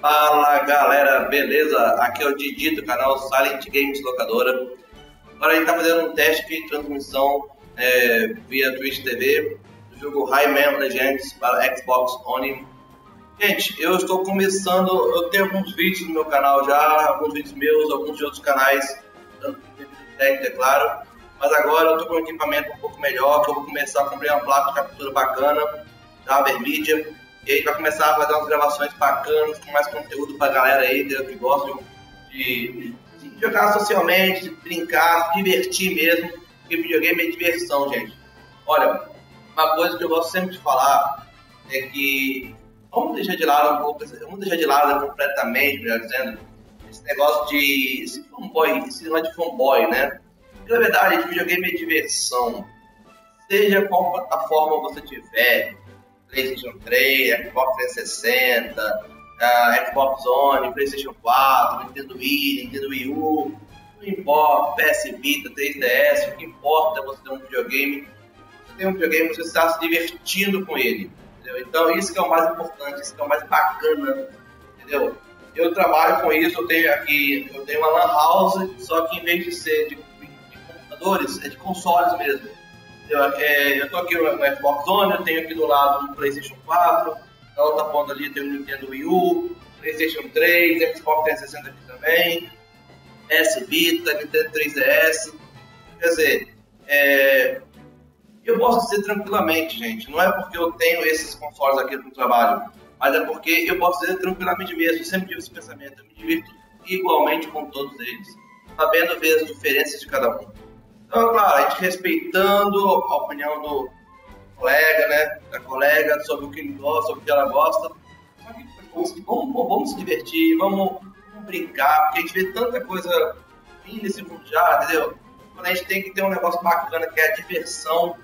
Fala galera, beleza? Aqui é o Didi do canal Silent Games Locadora. Agora a gente tá fazendo um teste de transmissão é, via Twitch TV do jogo Rayman Legends para Xbox One. Gente, eu estou começando, eu tenho alguns vídeos no meu canal já, alguns vídeos meus, alguns de outros canais, tanto técnica, é claro. Mas agora eu estou com um equipamento um pouco melhor, que eu vou começar a comprar uma placa de captura bacana da Avermedia. E aí vai começar a fazer umas gravações bacanas, com mais conteúdo pra galera aí, que gosta de, de jogar socialmente, de brincar, se divertir mesmo. Porque videogame é diversão, gente. Olha, uma coisa que eu gosto sempre de falar é que vamos deixar de lado um pouco, vamos deixar de lado completamente, melhor dizendo, esse negócio de esse fanboy, esse negócio de fanboy, né? Porque, na verdade, videogame é diversão. Seja qual plataforma você tiver, PlayStation 3, Xbox 360, uh, Xbox One, PlayStation 4, Nintendo Wii, Nintendo Wii U, não importa, PS Vita, 3DS, o que importa é você ter um videogame. Você tem um videogame, você está se divertindo com ele. Entendeu? Então isso que é o mais importante, isso que é o mais bacana, entendeu? Eu trabalho com isso, eu tenho aqui, eu tenho uma lan house, só que em vez de ser de, de computadores, é de consoles mesmo. Eu, é, tô aqui no Xbox One, eu tenho aqui do lado um PlayStation 4, na outra ponta ali tem o Nintendo Wii U, PlayStation 3, Xbox 360 aqui também, S Vita, Nintendo 3DS. Quer dizer, é, eu posso dizer tranquilamente, gente, não é porque eu tenho esses consoles aqui no trabalho, mas é porque eu posso dizer tranquilamente mesmo, eu sempre tive esse pensamento, eu me divirto igualmente com todos eles, sabendo ver as diferenças de cada um. Então, claro, a gente respeitando a opinião do colega, né, da colega, sobre o que ele gosta, sobre o que ela gosta. Vamos, vamos, vamos se divertir, vamos, vamos, brincar, porque a gente vê tanta coisa ruim nesse mundo já, entendeu? Quando a gente tem que ter um negócio bacana, que é a diversão,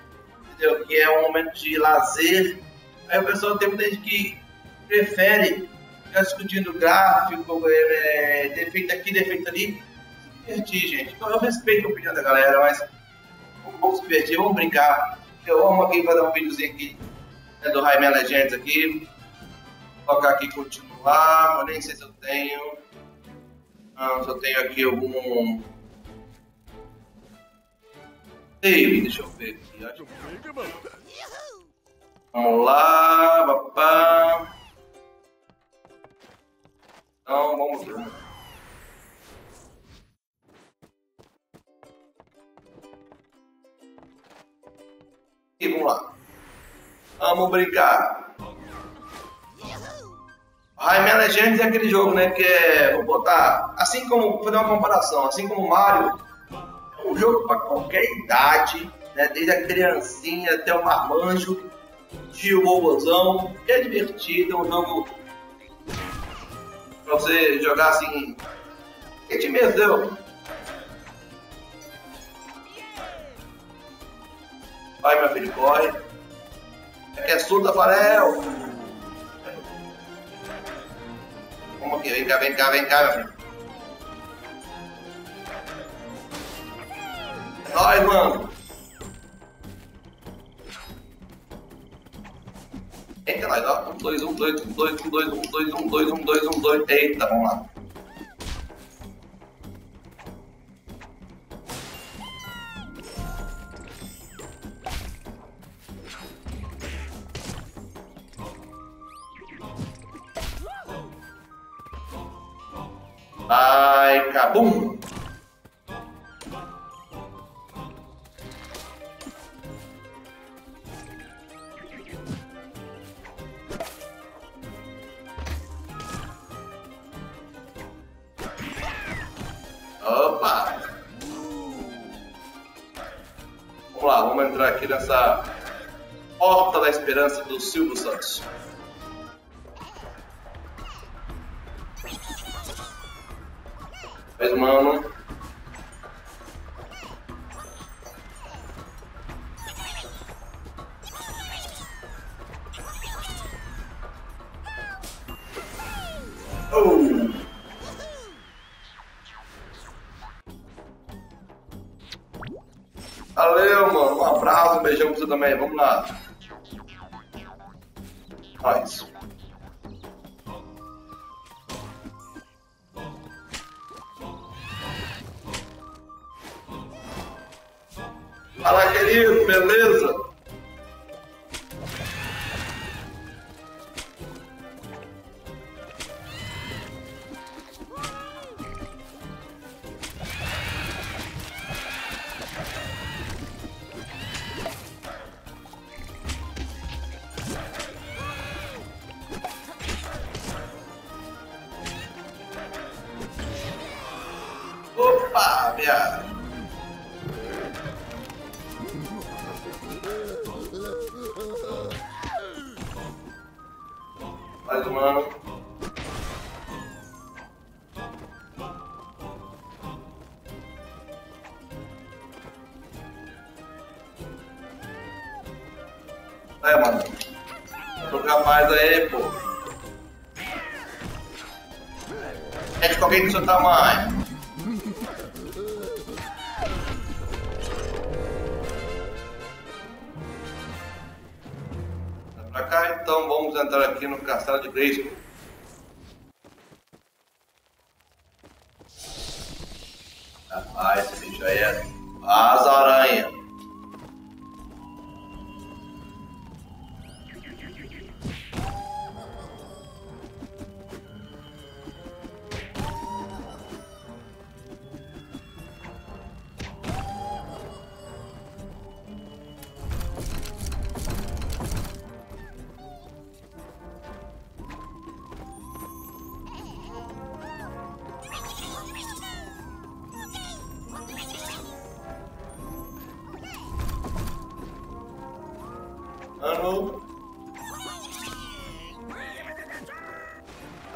entendeu? Que é um momento de lazer. Aí o pessoal tem muita gente que prefere ficar discutindo gráfico, é, defeito aqui, defeito ali, divertir, gente. Então eu respeito a opinião da galera, mas vamos se divertir, vamos brincar. Eu amo aqui fazer um videozinho aqui né, do Rayman Legends aqui. Vou colocar aqui continuar, eu nem sei se eu tenho. Não, se eu tenho aqui algum. Save, deixa eu ver aqui. Acho... Vamos lá, papá. Então, vamos ver. Vamos lá. Vamos brincar. Rayman Legends é aquele jogo, né? Que é. Vou botar. Assim como. Vou fazer uma comparação. Assim como Mario. É um jogo para qualquer idade. Né, desde a criancinha até o marmanjo. Tio bobozão. É divertido. É um jogo. Pra você jogar assim. Que te mesmo, Vai, meu filho, corre. É, é surda, Farel. Vamos aqui, vem cá, vem cá, vem cá, meu filho. É nóis, mano. Eita, nós, ó. Um, dois, um, dois, um, dois, um, dois, um, dois, um, dois, um, dois, um, dois. Eita, vamos lá. Vai, cabum! Opa! Vamos lá, vamos entrar aqui nessa Porta da Esperança do Silvio Santos. ajuda também, vamos lá. Faz. Fala, querido, beleza? Tamanho. Vai pra cá, então vamos entrar aqui no castelo de Grayskull. Rapaz, esse bicho aí é as aranha.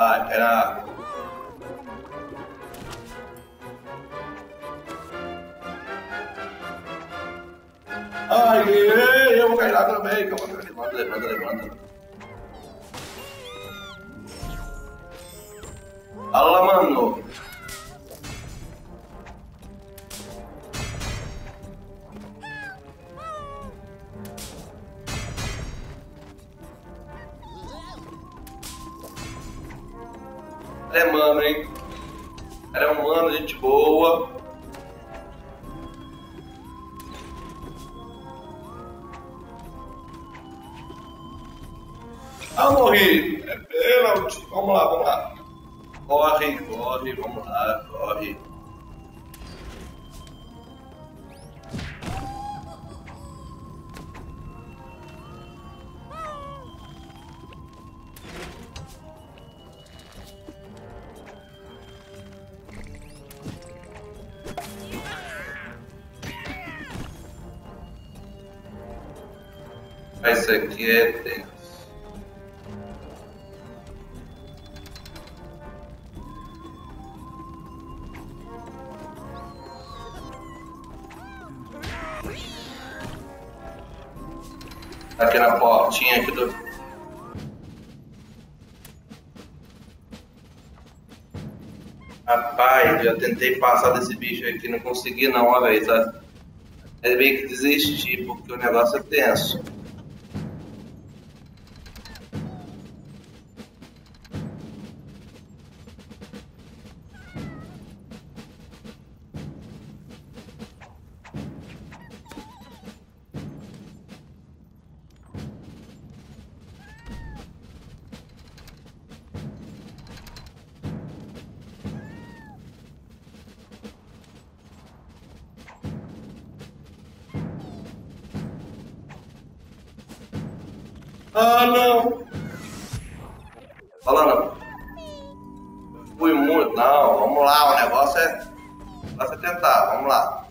Ah, era. Ai, eu vou cair lá também. Calma, levanta, levanta, levanta. Fala, mano. É mano, hein? Ele é um mano, gente boa. Ah, morri! É pênalti! Vamos lá, vamos lá. Corre, corre, vamos lá, Esse aqui é tenso. Aqui na portinha aqui do. Rapaz, já tentei passar desse bicho aqui, não consegui não uma vez, sabe? É meio que desistir, porque o negócio é tenso. Ah, não! Falando. Fui muito. Não, vamos lá, o negócio é. É tentar, vamos lá.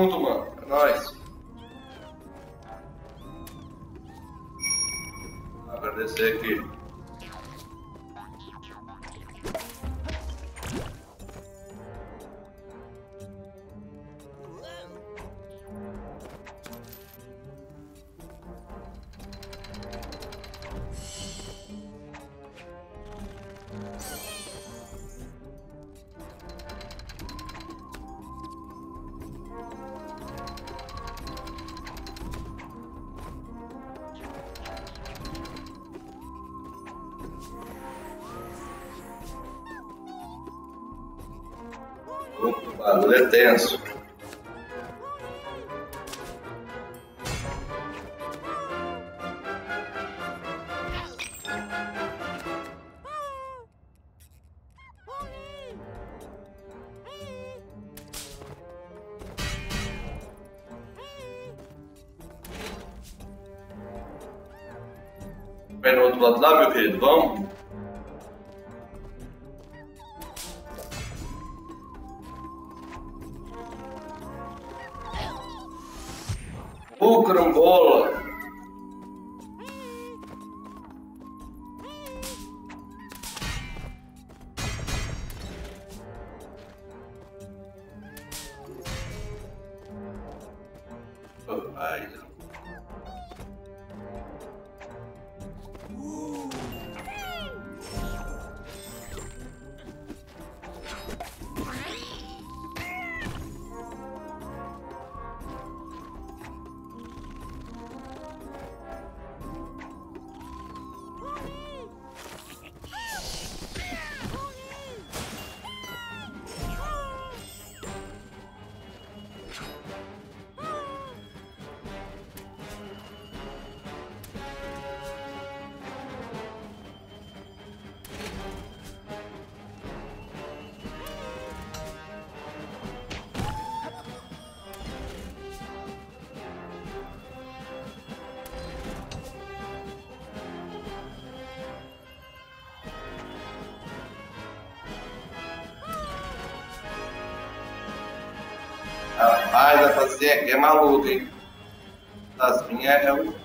Junto, mano. O é tenso. Vai no outro lado lá, meu querido, vamos? O carambola! Rapaz, a fazer aqui é maluco, hein? Das minhas é um.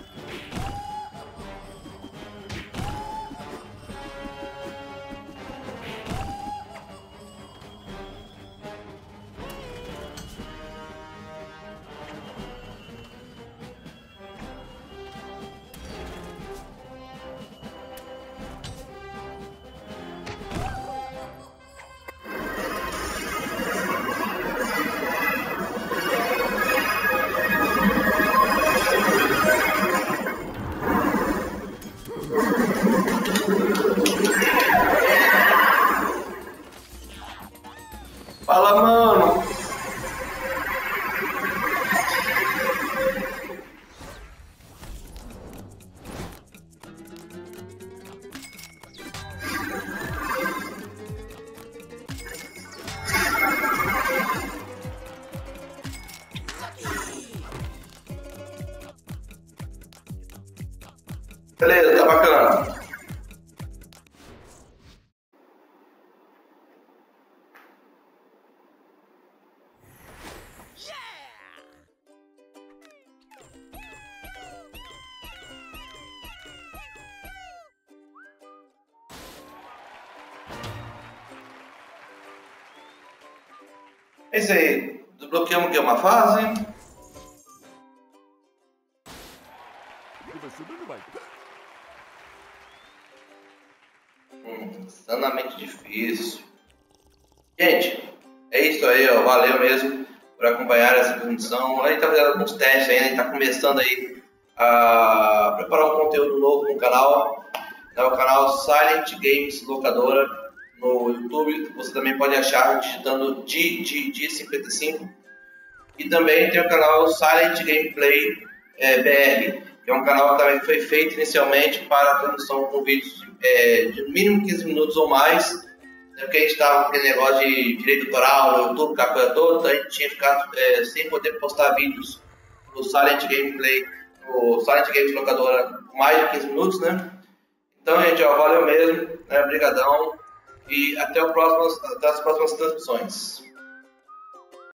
Beleza, tá bacana. É isso aí. Desbloqueamos aqui uma fase. Insanamente difícil. Gente, é isso aí, ó. Valeu mesmo por acompanhar essa transmissão. A gente tá fazendo alguns testes ainda, a gente tá começando aí a preparar um conteúdo novo no canal. É o canal Silent Games Locadora no YouTube. Você também pode achar digitando D55. E também tem o canal Silent Gameplay é, BR, que é um canal que também foi feito inicialmente para transmissão com vídeos é, de mínimo 15 minutos ou mais. Porque a gente estava com aquele negócio de direito autoral YouTube, a coisa toda, então a gente tinha ficado é, sem poder postar vídeos no Silent Gameplay, no Silent Games Locadora, mais de 15 minutos, né? Então, gente, ó, valeu mesmo, né? Obrigadão. E até, o próximo, até as próximas transmissões.